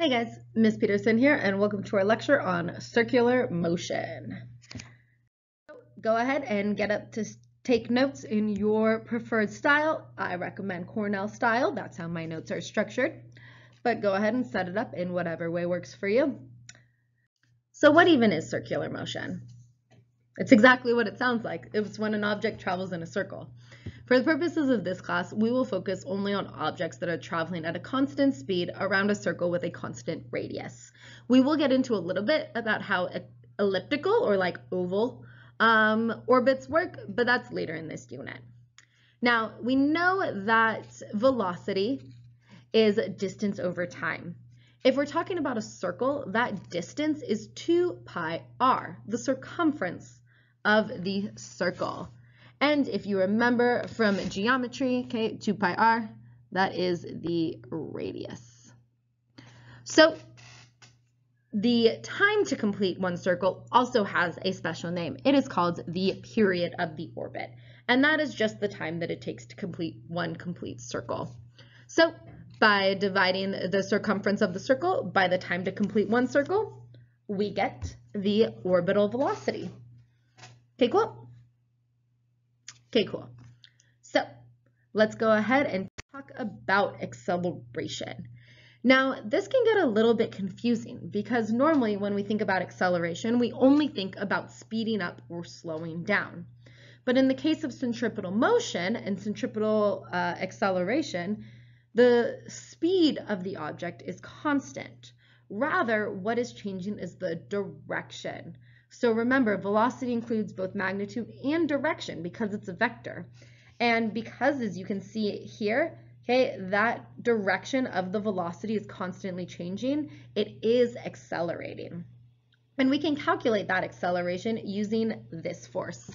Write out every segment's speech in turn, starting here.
Hey guys, Miss Peterson here and welcome to our lecture on circular motion. Go ahead and get up to take notes in your preferred style. I recommend Cornell style, that's how my notes are structured, but go ahead and set it up in whatever way works for you. So what even is circular motion? It's exactly what it sounds like. It's when an object travels in a circle. For the purposes of this class, we will focus only on objects that are traveling at a constant speed around a circle with a constant radius. We will get into a little bit about how elliptical or like oval um, orbits work, but that's later in this unit. Now, we know that velocity is distance over time. If we're talking about a circle, that distance is 2 pi r, the circumference of the circle. And if you remember from geometry, okay, 2 pi r, that is the radius. So the time to complete one circle also has a special name. It is called the period of the orbit. And that is just the time that it takes to complete one complete circle. So by dividing the circumference of the circle by the time to complete one circle, we get the orbital velocity. Okay, cool. Okay, cool. So let's go ahead and talk about acceleration. Now, this can get a little bit confusing because normally when we think about acceleration, we only think about speeding up or slowing down. But in the case of centripetal motion and centripetal uh, acceleration, the speed of the object is constant. Rather, what is changing is the direction. So remember, velocity includes both magnitude and direction because it's a vector. And because, as you can see here, okay, that direction of the velocity is constantly changing, it is accelerating. And we can calculate that acceleration using this force,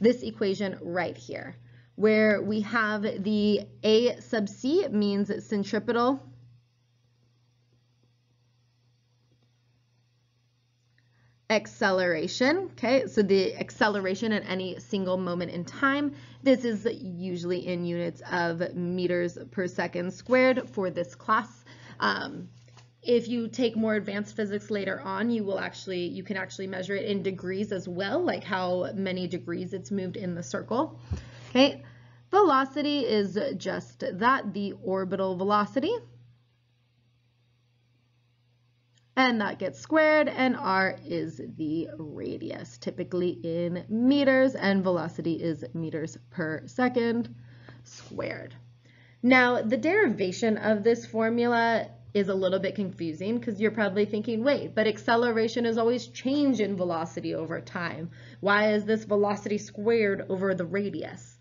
this equation right here, where we have the A sub C means centripetal acceleration, okay? So the acceleration at any single moment in time, this is usually in units of meters per second squared for this class. Um, if you take more advanced physics later on, you will actually, you can actually measure it in degrees as well, like how many degrees it's moved in the circle, okay? Velocity is just that, the orbital velocity and that gets squared, and r is the radius, typically in meters, and velocity is meters per second squared. Now, the derivation of this formula is a little bit confusing because you're probably thinking, wait, but acceleration is always change in velocity over time. Why is this velocity squared over the radius?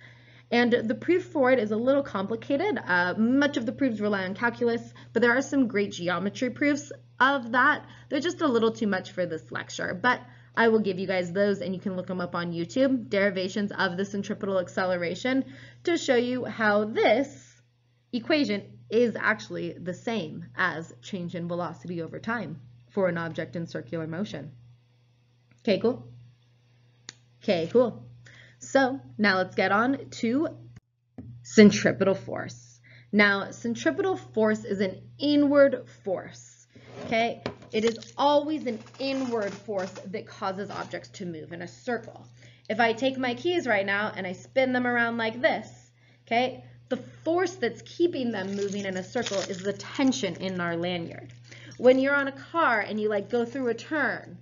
And the proof for it is a little complicated. Uh, much of the proofs rely on calculus, but there are some great geometry proofs of that. They're just a little too much for this lecture, but I will give you guys those and you can look them up on YouTube, derivations of the centripetal acceleration, to show you how this equation is actually the same as change in velocity over time for an object in circular motion. Okay, cool. Okay, cool. So now let's get on to centripetal force. Now, centripetal force is an inward force okay? It is always an inward force that causes objects to move in a circle. If I take my keys right now and I spin them around like this, okay, the force that's keeping them moving in a circle is the tension in our lanyard. When you're on a car and you like go through a turn,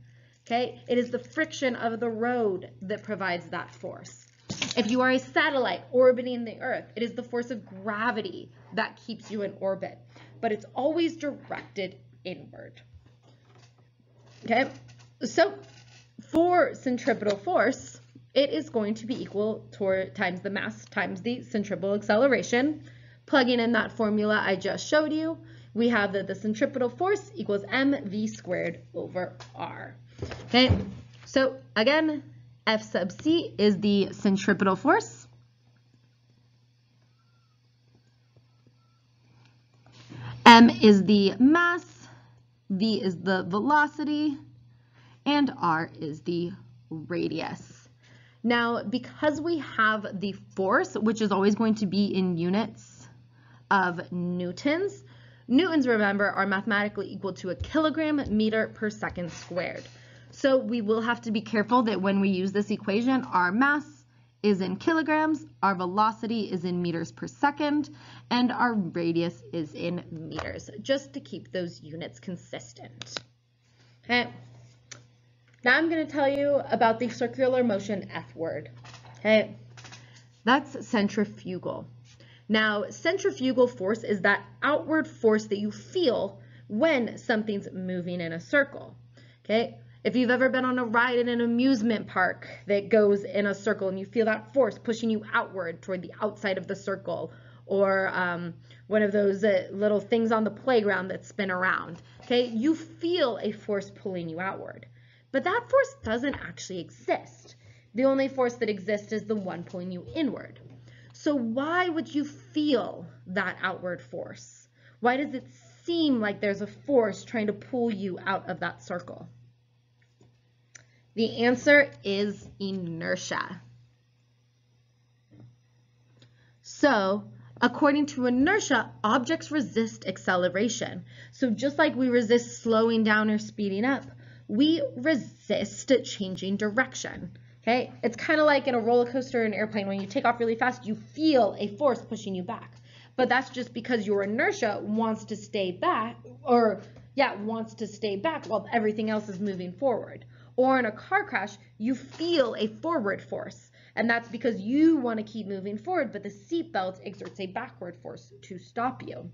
okay, it is the friction of the road that provides that force. If you are a satellite orbiting the Earth, it is the force of gravity that keeps you in orbit, but it's always directed inward. Okay, so for centripetal force, it is going to be equal to times the mass times the centripetal acceleration. Plugging in that formula I just showed you, we have that the centripetal force equals mv squared over r. Okay, so again, F sub c is the centripetal force. M is the mass, V is the velocity, and R is the radius. Now, because we have the force, which is always going to be in units of newtons, Newtons, remember, are mathematically equal to a kilogram meter per second squared. So we will have to be careful that when we use this equation, our mass is in kilograms, our velocity is in meters per second, and our radius is in meters, just to keep those units consistent. Okay. Now I'm going to tell you about the circular motion F word. Okay. That's centrifugal. Now, centrifugal force is that outward force that you feel when something's moving in a circle. Okay, if you've ever been on a ride in an amusement park that goes in a circle and you feel that force pushing you outward toward the outside of the circle, or um, one of those uh, little things on the playground that spin around, okay, you feel a force pulling you outward. But that force doesn't actually exist. The only force that exists is the one pulling you inward. So why would you feel that outward force? Why does it seem like there's a force trying to pull you out of that circle? The answer is inertia. So, according to inertia, objects resist acceleration. So just like we resist slowing down or speeding up, we resist changing direction. Okay, it's kind of like in a roller coaster or an airplane. When you take off really fast, you feel a force pushing you back. But that's just because your inertia wants to stay back, or yeah, wants to stay back while everything else is moving forward. Or in a car crash, you feel a forward force. And that's because you want to keep moving forward, but the seatbelt exerts a backward force to stop you.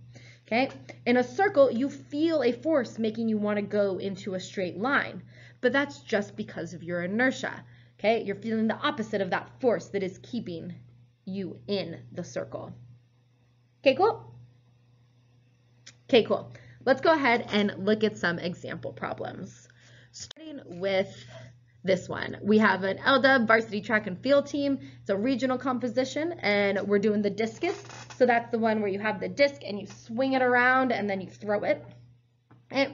Okay? In a circle, you feel a force making you want to go into a straight line, but that's just because of your inertia. Okay, you're feeling the opposite of that force that is keeping you in the circle. Okay, cool? Okay, cool. Let's go ahead and look at some example problems. Starting with this one. We have an LDUB varsity track and field team. It's a regional composition and we're doing the discus. So that's the one where you have the disc and you swing it around and then you throw it. It,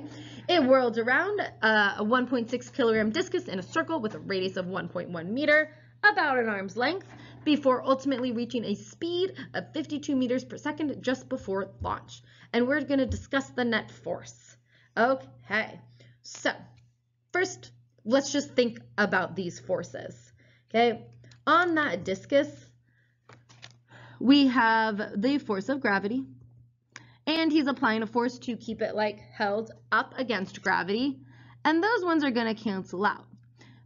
it whirls around uh, a 1.6 kilogram discus in a circle with a radius of 1.1 meter, about an arm's length, before ultimately reaching a speed of 52 meters per second just before launch. And we're going to discuss the net force. Okay, so first, let's just think about these forces. Okay, on that discus, we have the force of gravity, and he's applying a force to keep it like held up against gravity and those ones are going to cancel out.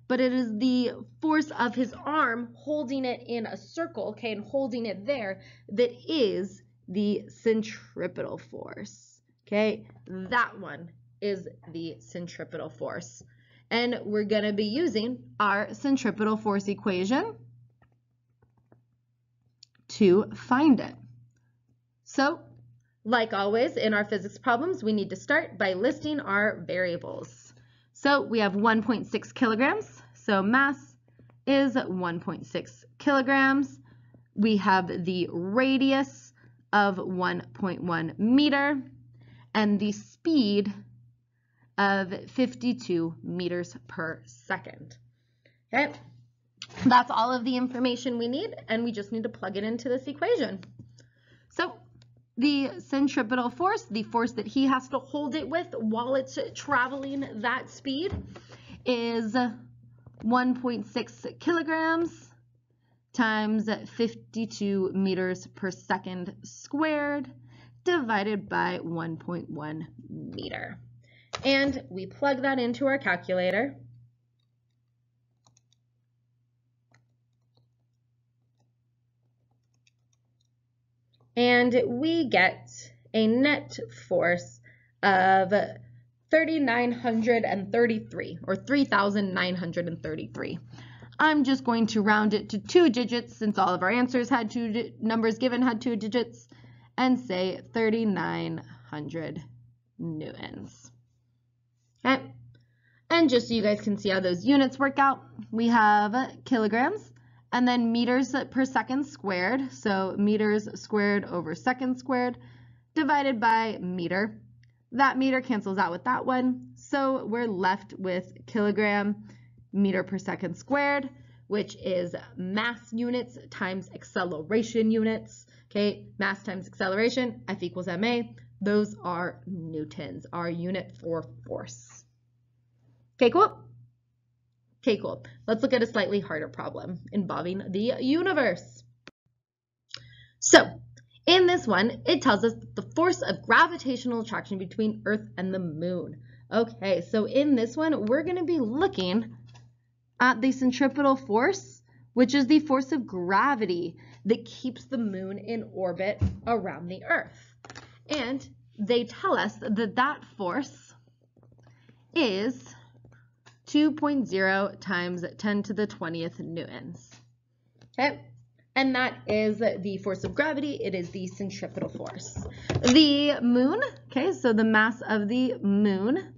But it is the force of his arm holding it in a circle okay and holding it there that is the centripetal force okay? That one is the centripetal force and we're going to be using our centripetal force equation to find it so like always, in our physics problems, we need to start by listing our variables. So we have 1.6 kilograms, so mass is 1.6 kilograms. We have the radius of 1.1 meter and the speed of 52 meters per second. Okay, that's all of the information we need, and we just need to plug it into this equation. So the centripetal force, the force that he has to hold it with while it's traveling that speed, is 1.6 kilograms times 52 meters per second squared divided by 1.1 meter. And we plug that into our calculator. and we get a net force of 3,933 or 3,933. I'm just going to round it to two digits since all of our answers had two numbers given had two digits and say 3,900 newtons. Okay. And just so you guys can see how those units work out, we have kilograms and then meters per second squared, so meters squared over second squared, divided by meter. That meter cancels out with that one, so we're left with kilogram meter per second squared, which is mass units times acceleration units. Okay, mass times acceleration, F equals ma. Those are newtons, our unit for force. Okay, cool. Okay, cool. Let's look at a slightly harder problem involving the universe. So, in this one, it tells us the force of gravitational attraction between Earth and the moon. Okay, so in this one, we're going to be looking at the centripetal force, which is the force of gravity that keeps the moon in orbit around the Earth. And they tell us that that force is 2.0 times 10 to the 20th newtons. Okay, and that is the force of gravity. It is the centripetal force. The moon, okay, so the mass of the moon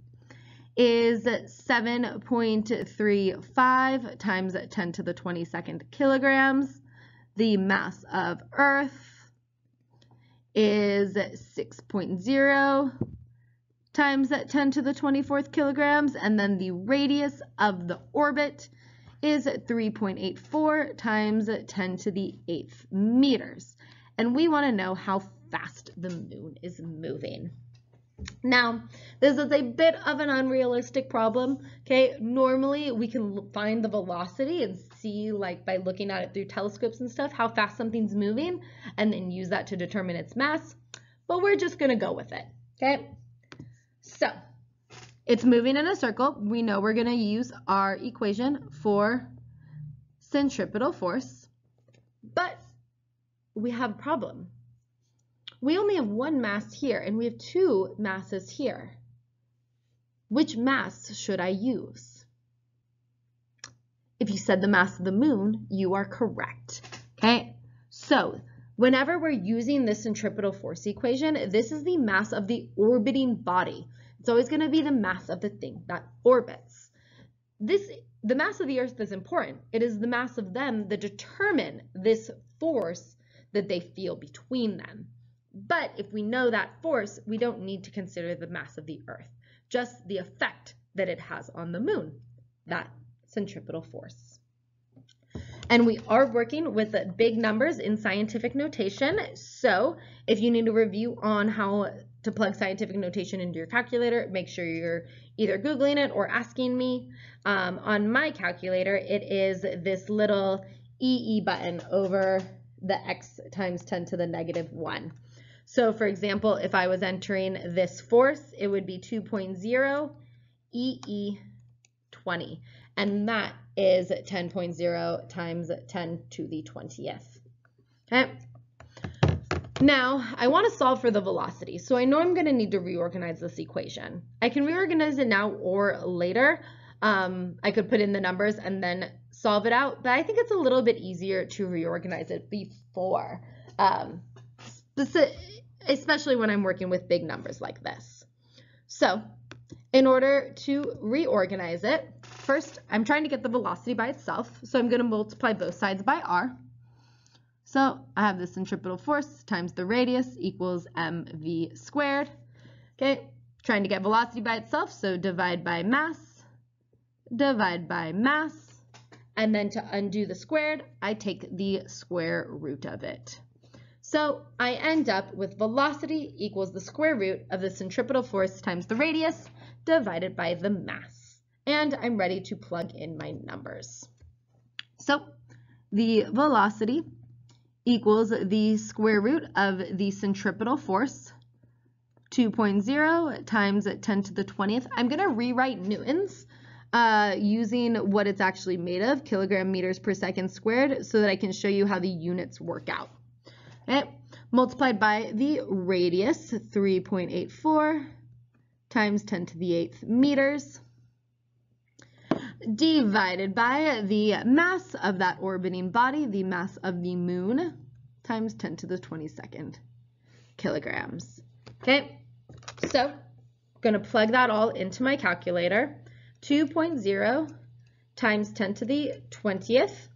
is 7.35 times 10 to the 22nd kilograms. The mass of Earth is 6.0 times 10 to the 24th kilograms, and then the radius of the orbit is 3.84 times 10 to the 8th meters. And we want to know how fast the moon is moving. Now, this is a bit of an unrealistic problem, okay? Normally, we can find the velocity and see, like, by looking at it through telescopes and stuff, how fast something's moving, and then use that to determine its mass, but we're just going to go with it, okay? So, it's moving in a circle. We know we're going to use our equation for centripetal force, but we have a problem. We only have one mass here, and we have two masses here. Which mass should I use? If you said the mass of the moon, you are correct. Okay, so whenever we're using this centripetal force equation, this is the mass of the orbiting body. It's always going to be the mass of the thing that orbits. This, the mass of the Earth is important. It is the mass of them that determine this force that they feel between them. But if we know that force, we don't need to consider the mass of the Earth, just the effect that it has on the moon, that centripetal force. And we are working with big numbers in scientific notation. So if you need a review on how to plug scientific notation into your calculator, make sure you're either Googling it or asking me. Um, on my calculator, it is this little EE button over the x times 10 to the negative 1. So for example, if I was entering this force, it would be 2.0 EE20. And that is 10.0 times 10 to the 20th. Okay. Now, I want to solve for the velocity, so I know I'm going to need to reorganize this equation. I can reorganize it now or later. Um, I could put in the numbers and then solve it out, but I think it's a little bit easier to reorganize it before, um, especially when I'm working with big numbers like this. So, in order to reorganize it, first I'm trying to get the velocity by itself, so I'm going to multiply both sides by r. So I have the centripetal force times the radius equals mv squared. Okay, trying to get velocity by itself, so divide by mass, divide by mass, and then to undo the squared, I take the square root of it. So I end up with velocity equals the square root of the centripetal force times the radius divided by the mass. And I'm ready to plug in my numbers. So the velocity equals the square root of the centripetal force, 2.0 times 10 to the 20th. I'm going to rewrite newtons uh, using what it's actually made of, kilogram meters per second squared, so that I can show you how the units work out. Okay. Multiplied by the radius, 3.84 times 10 to the 8th meters divided by the mass of that orbiting body, the mass of the moon, times 10 to the 22nd kilograms. Okay, so I'm going to plug that all into my calculator. 2.0 times 10 to the 20th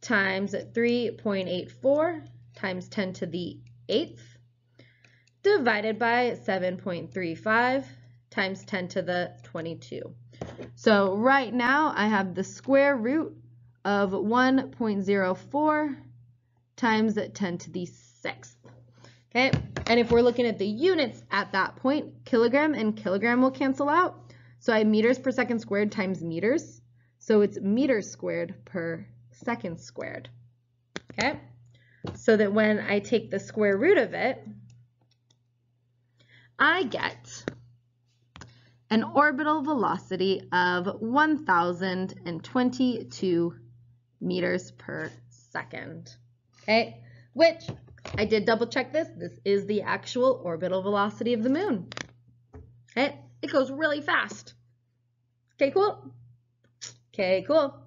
times 3.84 times 10 to the 8th divided by 7.35 times 10 to the 22. So right now I have the square root of 1.04 times 10 to the 6th. Okay, And if we're looking at the units at that point, kilogram and kilogram will cancel out. So I have meters per second squared times meters. So it's meters squared per second squared. Okay? So that when I take the square root of it, I get an orbital velocity of 1,022 meters per second. Okay, which I did double check this. This is the actual orbital velocity of the moon. Okay, it goes really fast. Okay, cool. Okay, cool.